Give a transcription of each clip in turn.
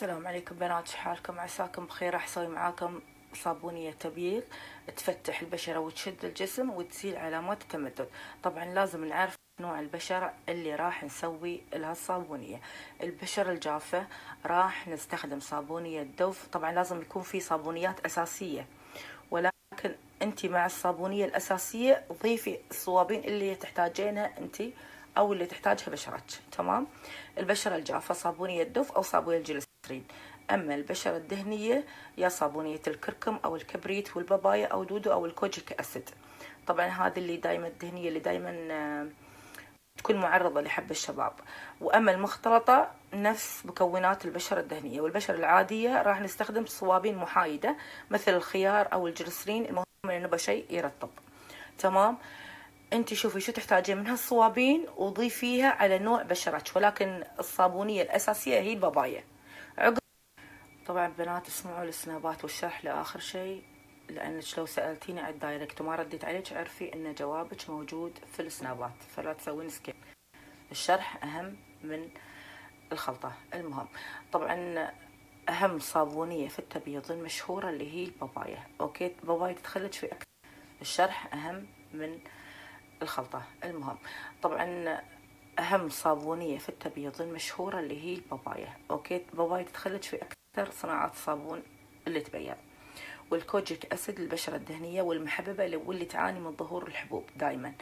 السلام عليكم بنات شو حالكم عساكم بخير راح أسوي معاكم صابونية تبييض تفتح البشرة وتشد الجسم وتزيل علامات التمدد. طبعا لازم نعرف نوع البشرة اللي راح نسوي لها الصابونية. البشرة الجافة راح نستخدم صابونية دوف طبعا لازم يكون في صابونيات أساسية ولكن انت مع الصابونية الأساسية ضيفي الصوابين اللي تحتاجينها انت أو اللي تحتاجها بشرتك. تمام؟ البشرة الجافة صابونية دوف أو صابونية الجليسرين أما البشرة الدهنية يا صابونية الكركم أو الكبريت والبابايا أو دودو أو الكوجيك أسيد. طبعا هذه اللي دايما الدهنية اللي دايما آه، تكون معرضة لحب الشباب. وأما المختلطة نفس مكونات البشرة الدهنية والبشرة العادية راح نستخدم صوابين محايدة مثل الخيار أو الجلسرين المهم إنه نبغى شيء يرطب. تمام؟ أنت شوفي شو تحتاجين من هالصوابين وضيفيها على نوع بشرتك. ولكن الصابونية الأساسية هي البابايا. طبعا بنات اسمعوا السنابات والشرح لآخر شيء لأنك لو سألتيني على ال direct وما رديت عليك اعرفي أن جوابك موجود في السنابات فلا تسوين skip. الشرح أهم من الخلطة. المهم طبعا أهم صابونية في التبييض المشهورة اللي هي البابايا. okay؟ البابايا تدخلك في أكثر الشرح أهم من الخلطة. المهم طبعا أهم صابونية في التبييض المشهورة اللي هي البابايا. okay؟ البابايا تدخلك في أكثر صناعات الصابون اللي تبيع. وال kojic acid للبشرة الدهنية والمحببة واللي تعاني من ظهور الحبوب دايما.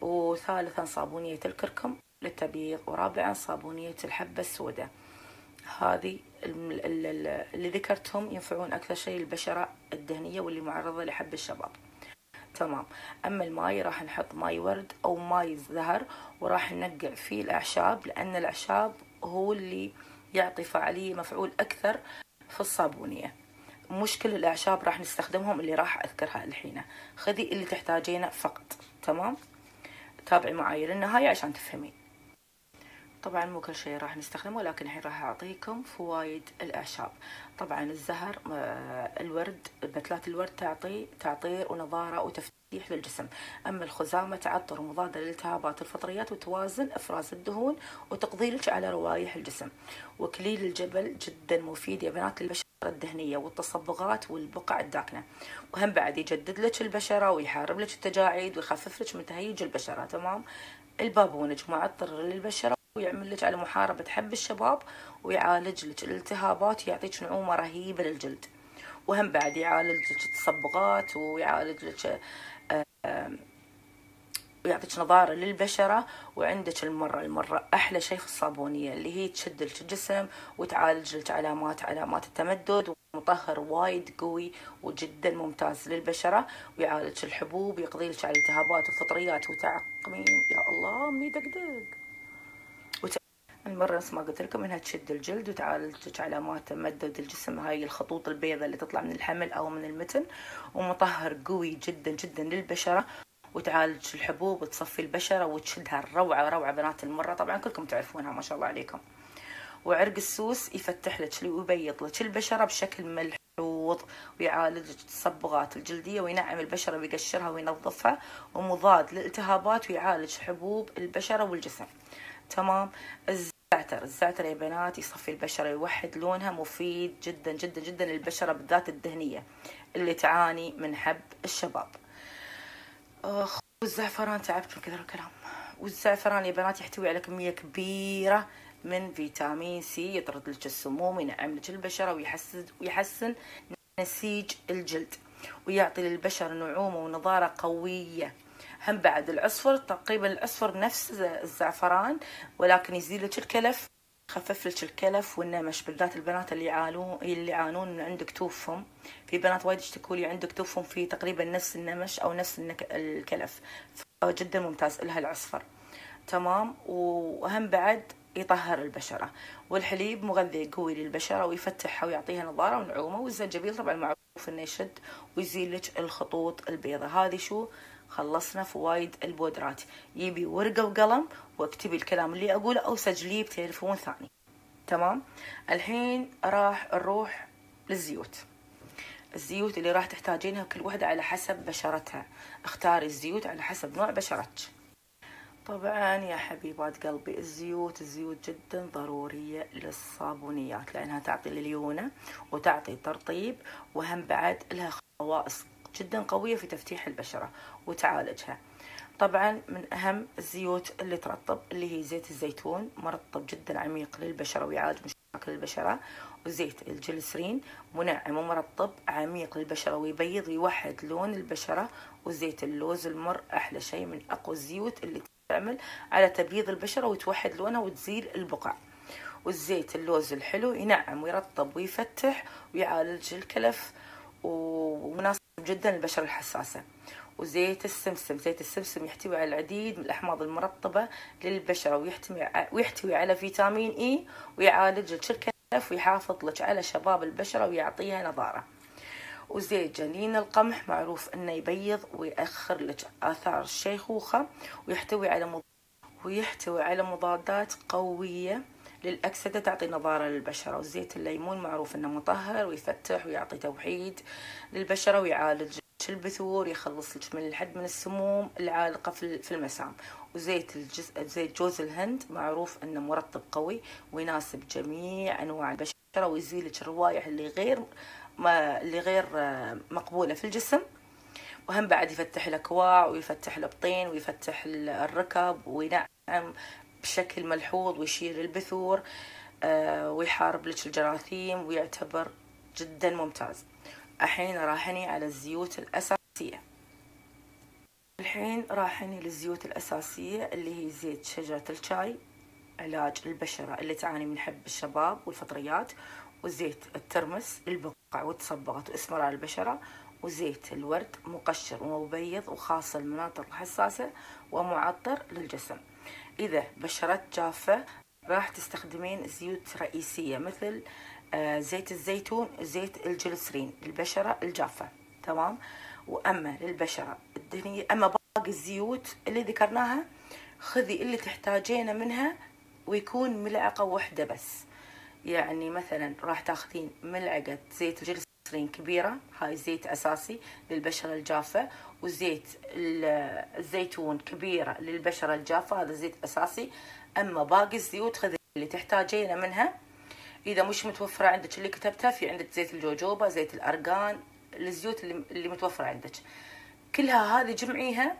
وثالثا صابونية الكركم للتبييض ورابعا صابونية الحبة السوداء. هذه اللي ذكرتهم ينفعون أكثر شيء البشرة الدهنية واللي معرضة لحب الشباب. تمام. أما الماي راح نحط ماي ورد أو ماي زهر وراح ننقع فيه الأعشاب لأن الأعشاب هو اللي يعطي فعاليه مفعول أكثر في الصابونية. مش كل الأعشاب راح نستخدمهم اللي راح أذكرها الحين. خذي اللي تحتاجينه فقط. تمام؟ تابعي معي للنهاية عشان تفهمين. طبعا مو كل شيء راح نستخدمه لكن الحين راح أعطيكم فوائد الأعشاب. طبعا الزهر آه، الورد بتلات الورد تعطي تعطير ونضاره وتفتيح للجسم. أما الخزامة تعطر ومضاده للالتهابات والفطريات وتوازن أفراز الدهون وتقضي لك على روايح الجسم. وكليل الجبل جدا مفيد يا بنات للبشرة الدهنية والتصبغات والبقع الداكنة. وهم بعد يجدد لك البشرة ويحارب لك التجاعيد ويخفف لك من تهيج البشرة تمام؟ البابونج معطر للبشرة ويعمل لك على محاربة حب الشباب ويعالج لك الالتهابات ويعطيك نعومة رهيبة للجلد. وهم بعد يعالج لك التصبغات ويعالج لك ويعطيك نضارة للبشرة وعندك المرة المرة أحلى شيء في الصابونية اللي هي تشد لك الجسم وتعالج لك علامات علامات التمدد ومطهر وايد قوي وجدا ممتاز للبشرة ويعالج الحبوب ويقضي لك على التهابات وفطريات وتعقيم يا الله مي دقدق. المرة نفس ما قلت لكم إنها تشد الجلد وتعالج علامات تمدد الجسم. هاي الخطوط البيضاء اللي تطلع من الحمل أو من المتن ومطهر قوي جدا جدا للبشرة. وتعالج الحبوب وتصفي البشرة وتشدها الروعة روعة بنات المرة. طبعا كلكم تعرفونها ما شاء الله عليكم. وعرق السوس يفتح لك ويبيض لك البشرة بشكل ملحوظ ويعالج التصبغات الجلدية وينعم البشرة ويقشرها وينظفها ومضاد للالتهابات ويعالج حبوب البشرة والجسم. تمام. الزعتر الزعتر يا بنات يصفي البشرة يوحد لونها مفيد جدا جدا جدا للبشرة بالذات الدهنية اللي تعاني من حب الشباب. أخ والزعفران تعبت من كثر الكلام. والزعفران يا بنات يحتوي على كمية كبيرة من فيتامين سي يطرد لك السموم وينعم لك البشرة ويحسن ويحسن نسيج الجلد ويعطي للبشرة نعومة ونضارة قوية. هم بعد العصفر تقريبا العصفر نفس الزعفران ولكن يزيل لك الكلف يخفف لك الكلف والنمش بالذات البنات اللي يعانون اللي يعانون من عند كتوفهم. في بنات وايد يشتكوا لي عند كتوفهم في تقريبا نفس النمش أو نفس الكلف. جدا ممتاز لها العصفر. تمام؟ وهم بعد يطهر البشرة. والحليب مغذي قوي للبشرة ويفتحها ويعطيها نضارة ونعومة والزنجبيل طبعا معروف إنه يشد ويزيل لك الخطوط البيضاء. هذه شو؟ خلصنا فوايد البودرات. يبي ورقة وقلم واكتبي الكلام اللي أقوله أو سجليه بتليفون ثاني. تمام؟ الحين راح نروح للزيوت. الزيوت اللي راح تحتاجينها كل وحدة على حسب بشرتها. اختاري الزيوت على حسب نوع بشرتك. طبعا يا حبيبات قلبي الزيوت الزيوت جدا ضرورية للصابونيات لأنها تعطي لليونة وتعطي ترطيب وهم بعد لها خواص جدا قوية في تفتيح البشرة وتعالجها. طبعا من أهم الزيوت اللي ترطب اللي هي زيت الزيتون مرطب جدا عميق للبشرة ويعالج مشاكل البشرة. وزيت الجلسرين منعم ومرطب عميق للبشرة ويبيض ويوحد لون البشرة. وزيت اللوز المر أحلى شيء من أقوى الزيوت اللي تعمل على تبييض البشرة وتوحد لونها وتزيل البقع. والزيت اللوز الحلو ينعم ويرطب ويفتح ويعالج الكلف. ومناسب جدا للبشرة الحساسة وزيت السمسم زيت السمسم يحتوي على العديد من الأحماض المرطبة للبشرة ويحتوي على فيتامين إي ويعالج الكلف ويحافظ لك على شباب البشرة ويعطيها نضارة وزيت جنين القمح معروف إنه يبيض ويأخر لك آثار الشيخوخة ويحتوي على. ويحتوي على مضادات قوية للأكسدة تعطي نضارة للبشرة وزيت الليمون معروف إنه مطهر ويفتح ويعطي توحيد للبشرة ويعالج البثور يخلص لك من الحد من السموم العالقة في المسام. وزيت الجز... زيت جوز الهند معروف إنه مرطب قوي ويناسب جميع أنواع البشرة ويزيل لك الروائح اللي غير ما اللي غير مقبولة في الجسم. وهم بعد يفتح الأكواع ويفتح البطين ويفتح الركب وينعم بشكل ملحوظ ويشيل البثور ويحارب لك الجراثيم ويعتبر جدا ممتاز. الحين راحني على الزيوت الأساسية. الحين راحني للزيوت الأساسية اللي هي زيت شجرة الشاي علاج البشرة اللي تعاني من حب الشباب والفطريات وزيت الترمس للبقع والتصبغات واسمرار البشرة وزيت الورد مقشر ومبيض وخاص المناطق الحساسة ومعطر للجسم. إذا بشرت جافة راح تستخدمين زيوت رئيسية مثل زيت الزيتون وزيت الجلسرين للبشرة الجافة تمام؟ وأما للبشرة الدهنية أما باقي الزيوت اللي ذكرناها خذي اللي تحتاجينه منها ويكون ملعقة واحدة بس. يعني مثلا راح تاخذين ملعقة زيت الجلسرين كبيرة هاي زيت أساسي للبشرة الجافة وزيت الزيتون كبيرة للبشرة الجافة هذا زيت أساسي. أما باقي الزيوت خذي اللي تحتاجينه منها. إذا مش متوفرة عندك اللي كتبتها في عندك زيت الجوجوبا زيت الأرغان الزيوت اللي, اللي متوفرة عندك. كلها هذه جمعيها.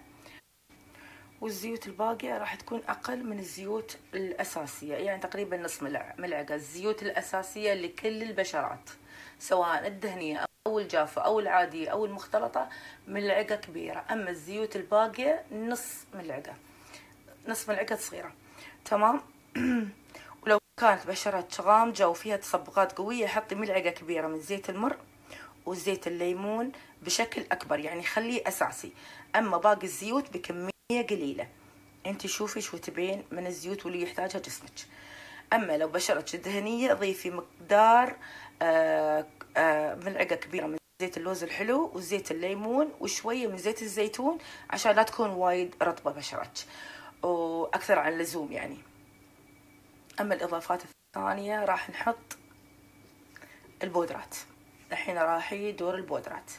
والزيوت الباقية راح تكون أقل من الزيوت الأساسية يعني تقريبا نص ملعقة. الزيوت الأساسية لكل البشرات سواء الدهنية أو الجافة أو العادية أو المختلطة ملعقة كبيرة أما الزيوت الباقية نص ملعقة نص ملعقة صغيرة. تمام؟ ولو كانت بشرة غامجة وفيها تصبغات قوية حطي ملعقة كبيرة من زيت المر وزيت الليمون بشكل أكبر يعني خليه أساسي. أما باقي الزيوت بكمية قليلة. أنت شوفي شو تبين من الزيوت واللي يحتاجها جسمك. أما لو بشرتك دهنية ضيفي مقدار آآ ملعقة كبيرة من زيت اللوز الحلو وزيت الليمون وشوية من زيت الزيتون عشان لا تكون وايد رطبة بشرتك وأكثر عن اللزوم يعني. أما الإضافات الثانية راح نحط البودرات. الحين راح يجي دور البودرات.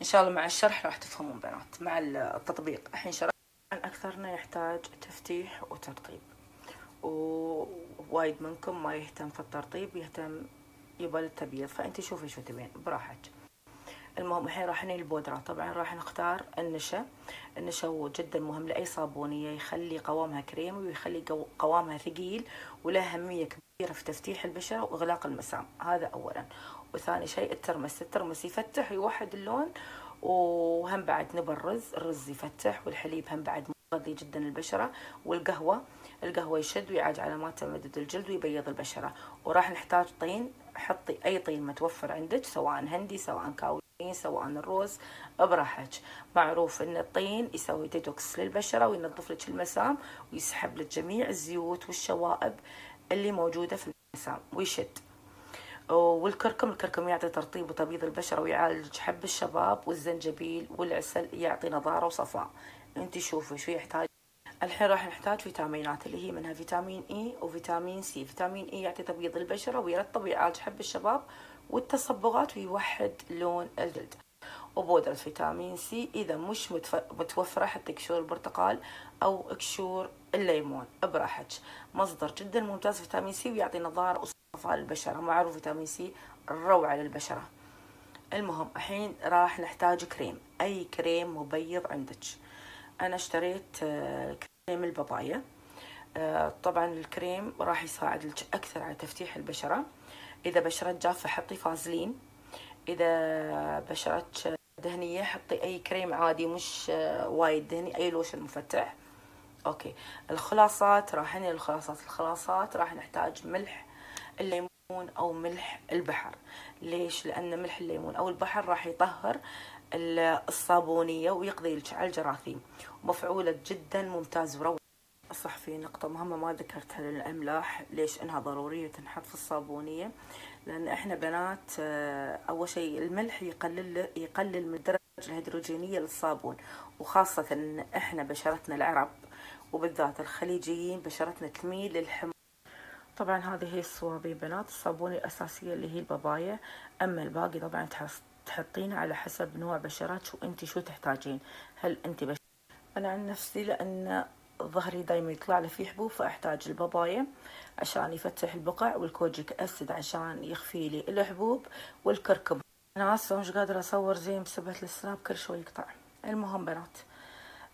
إن شاء الله مع الشرح راح تفهمون بنات مع التطبيق. الحين شرح أكثرنا يحتاج تفتيح وترطيب. ووايد منكم ما يهتم في الترطيب يهتم يبى التبييض فأنت شوفي شو تبين براحتك. المهم الحين راح نيجي البودرة طبعا راح نختار النشا. النشا جدا مهم لأي صابونية يخلي قوامها كريمي ويخلي قوامها ثقيل وله أهمية كبيرة في تفتيح البشرة وإغلاق المسام. هذا أولا. وثاني شيء الترمس. الترمس يفتح ويوحد اللون وهم بعد نبى الرز. الرز يفتح والحليب هم بعد مغذي جدا البشرة والقهوة. القهوة يشد ويعالج علامات تمدد الجلد ويبيض البشرة. وراح نحتاج طين حطي أي طين متوفر عندك سواء هندي سواء كاوي سواء ال rose براحتك. معروف إن الطين يسوي ديتوكس للبشرة وينظف لك المسام ويسحب لك جميع الزيوت والشوائب اللي موجودة في المسام ويشد. والكركم الكركم يعطي ترطيب وتبييض البشرة ويعالج حب الشباب والزنجبيل والعسل يعطي نضاره وصفاء. أنت شوفي شو يحتاج الحين راح نحتاج فيتامينات اللي هي منها فيتامين اي وفيتامين سي فيتامين اي يعطي تبييض البشرة ويرطب ويعالج حب الشباب والتصبغات ويوحد لون الجلد. وبودرة فيتامين C إذا مش متوفرة حتى قشور البرتقال أو قشور الليمون. براحتك. مصدر جدا ممتاز فيتامين C ويعطي نضارة وصفاء للبشرة. معروف فيتامين C روعة للبشرة. المهم الحين راح نحتاج كريم. أي كريم مبيض عندك. أنا اشتريت آه، كريم البابايا. آه، طبعا الكريم راح يساعدك أكثر على تفتيح البشرة. إذا بشرة جافة حطي فازلين. إذا بشرتك دهنية حطي أي كريم عادي مش آه، وايد دهني أي لوشن مفتح. okay. الخلاصات راح ني الخلاصات. الخلاصات راح نحتاج ملح الليمون أو ملح البحر. ليش؟ لأن ملح الليمون أو البحر راح يطهر الصابونية ويقضي على الجراثيم. ومفعولة جدا ممتاز وروعة. صح في نقطة مهمة ما ذكرتها للأملاح ليش إنها ضرورية تنحط في الصابونية؟ لأن إحنا بنات آه، أول شيء الملح يقلل يقلل من الدرجة الهيدروجينية للصابون وخاصة إن إحنا بشرتنا العرب وبالذات الخليجيين بشرتنا تميل للحمى. طبعا هذه هي الصوابين بنات الصابون الأساسية اللي هي البابايا. أما الباقي طبعا تحطينه على حسب نوع بشرتك وانت شو تحتاجين. هل أنت بشرة أنا عن نفسي لأن ظهري دايما يطلع له فيه حبوب فأحتاج البابايا عشان يفتح البقع وال kojic acid عشان يخفي لي الحبوب والكركم. أنا اسفه مش قادرة أصور زين بسبب السناب كل شوي يقطع. المهم بنات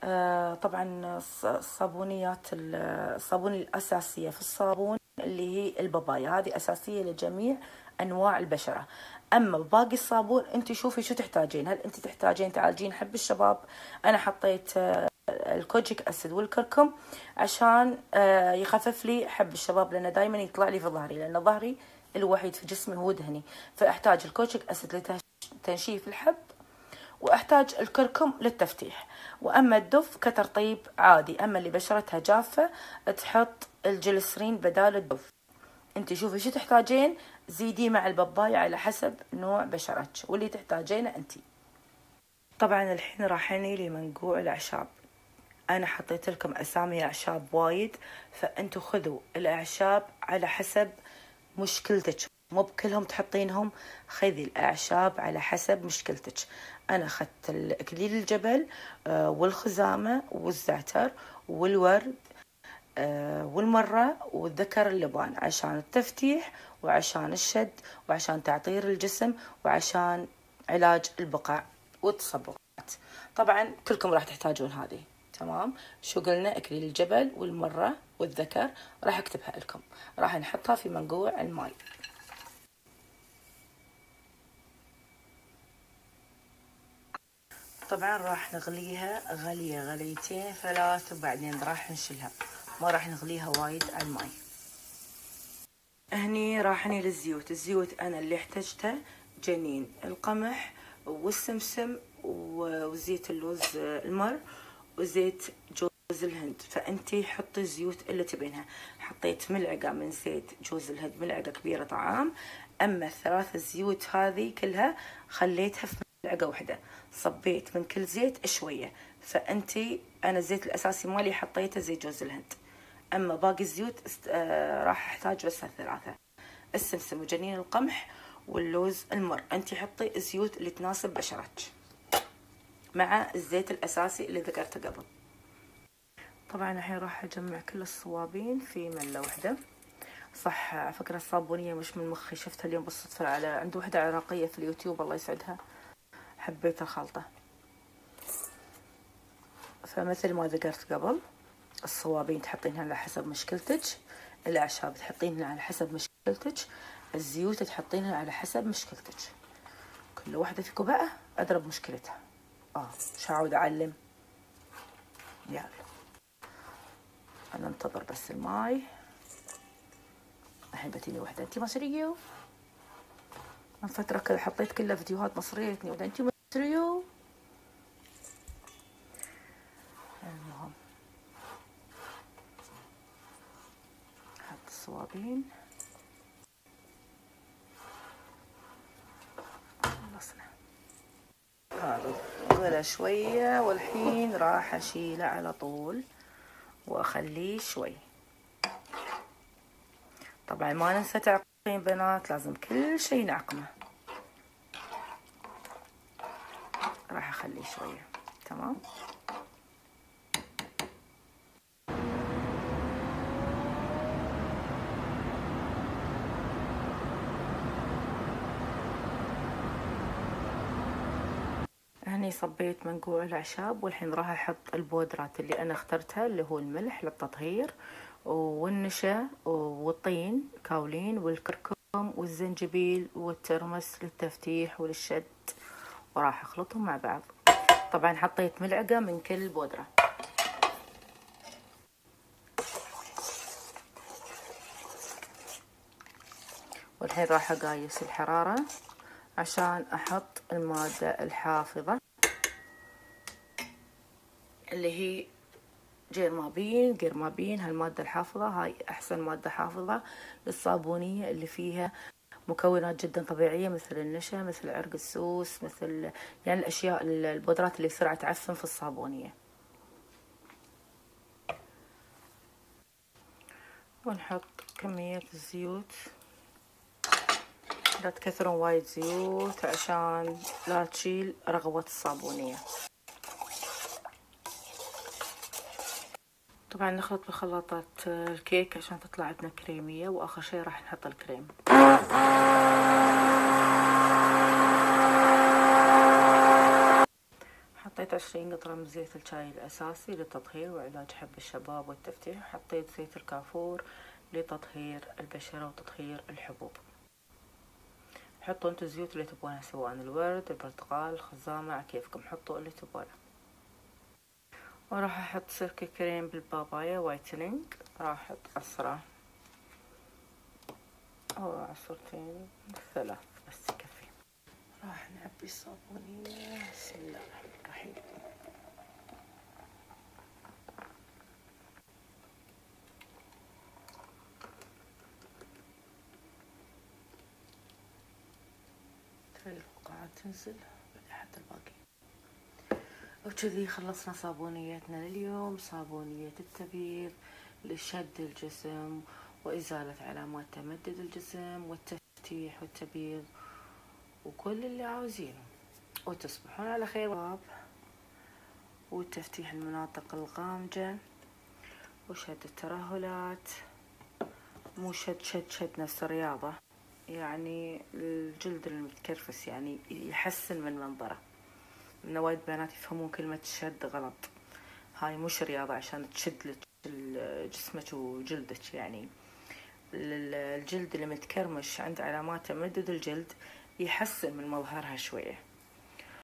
آه طبعا الصابونيات الصابون الأساسية في الصابون اللي هي البابايا هذه أساسية لجميع أنواع البشرة. أما باقي الصابون انت شوفي شو تحتاجين. هل انت تحتاجين تعالجين حب الشباب؟ أنا حطيت آه، ال kojic acid والكركم عشان آه، يخفف لي حب الشباب لأنه دائما يطلع لي في ظهري لأن ظهري الوحيد في جسمي هو دهني. فأحتاج الكوجيك أسيد لتنشيف الحب وأحتاج الكركم للتفتيح. وأما الدف كترطيب عادي أما اللي بشرتها جافة تحط الجلسرين بدال الدف. انت شوفي شو تحتاجين. زيدي مع البابايا على حسب نوع بشرتك واللي تحتاجينه أنت. طبعا الحين راح نيلي منقوع الأعشاب. أنا حطيت لكم أسامي أعشاب وايد فأنتوا خذوا الأعشاب على حسب مشكلتك. مو بكلهم تحطينهم خذي الأعشاب على حسب مشكلتك. أنا أخذت اكليل الجبل آه، والخزامة والزعتر والورد. والمرة والذكر اللبان عشان التفتيح وعشان الشد وعشان تعطير الجسم وعشان علاج البقع والتصبغات. طبعا كلكم راح تحتاجون هذه. تمام؟ شو قلنا؟ اكليل الجبل والمرة والذكر راح أكتبها لكم. راح نحطها في منقوع الماي. طبعا راح نغليها غلية غليتين ثلاث وبعدين راح نشيلها. ما راح نغليها وايد على الماي. هني راح ني للزيوت. الزيوت أنا اللي احتجته جنين. القمح والسمسم وزيت اللوز المر وزيت جوز الهند. فانتي حطي الزيوت اللي تبينها. حطيت ملعقة من زيت جوز الهند ملعقة كبيرة طعام. أما الثلاث الزيوت هذه كلها خليتها في ملعقة واحدة. صبيت من كل زيت شوية. فانتي أنا الزيت الأساسي مالي حطيته زيت جوز الهند. أما باقي الزيوت آه راح أحتاج بس الثلاثة. السمسم وجنين القمح واللوز المر. أنت حطي الزيوت اللي تناسب بشرتك مع الزيت الأساسي اللي ذكرته قبل. طبعا الحين راح أجمع كل الصوابين في ملة واحدة. صح على فكرة الصابونية مش من مخي. شفتها اليوم بالصدفة على عند وحدة عراقية في اليوتيوب الله يسعدها. حبيت الخلطة. فمثل ما ذكرت قبل الصوابين تحطينها على حسب مشكلتك الأعشاب تحطينها على حسب مشكلتك الزيوت تحطينها على حسب مشكلتك. كل واحدة فيكم بقى أضرب مشكلتها. آه مش هعود أعلم. يلا. أنا أنتظر بس الماي. الحين بتيني واحدة أنتي مصرية؟ من فترة كذا حطيت كلها فيديوهات مصرية واحدة أنتي مصرية؟ الصوابين. خلصنا هذا غلى شوية والحين راح أشيله على طول وأخليه شوي. طبعا ما ننسى تعقيم بنات لازم كل شي نعقمه. أخليه شوية. تمام؟ هني صبيت منقوع الأعشاب والحين راح أحط البودرات اللي أنا اخترتها اللي هو الملح للتطهير والنشا والطين كاولين والكركم والزنجبيل والترمس للتفتيح وللشد وراح أخلطهم مع بعض. طبعا حطيت ملعقة من كل بودرة. والحين راح أقايس الحرارة عشان أحط المادة الحافظة. اللي هي جيرمابين جيرمابين هالمادة الحافظة. هاي أحسن مادة حافظة للصابونية اللي فيها مكونات جدا طبيعية مثل النشا مثل عرق السوس مثل يعني الأشياء البودرات اللي بسرعة تعفن في الصابونية. ونحط كمية الزيوت. لا تكثرون وايد زيوت عشان لا تشيل رغوة الصابونية. طبعا نخلط بخلاطات الكيك عشان تطلع عندنا كريمية وآخر شي راح نحط الكريم. حطيت عشرين قطرة من زيت الشاي الأساسي للتطهير وعلاج حب الشباب والتفتيح وحطيت زيت الكافور لتطهير البشرة وتطهير الحبوب. حطوا انتو الزيوت اللي تبونها سواء الورد البرتقال الخزامة على كيفكم حطوا اللي تبونه وراح أحط سلك كريم بالبابايا وايتنينج راح أحط عصرة. أو عصرتين. ثلاث بس يكفي راح نعبي الصابونية بسم الله الرحمن الرحيم. هاي الفقاعات تنزل. وكذي خلصنا صابونيتنا لليوم صابونية التبييض لشد الجسم وإزالة علامات تمدد الجسم والتفتيح والتبييض وكل اللي عاوزينه. وتصبحون على خير. وتفتيح المناطق الغامجة وشد الترهلات مو شد شد شد نفس الرياضة. يعني الجلد المتكرفس يعني يحسن من منظره. إن وايد بنات يفهمون كلمة شد غلط. هاي مش رياضة عشان تشد جسمك وجلدك يعني. الجلد اللي متكرمش عند علامات تمدد الجلد يحسن من مظهرها شوية.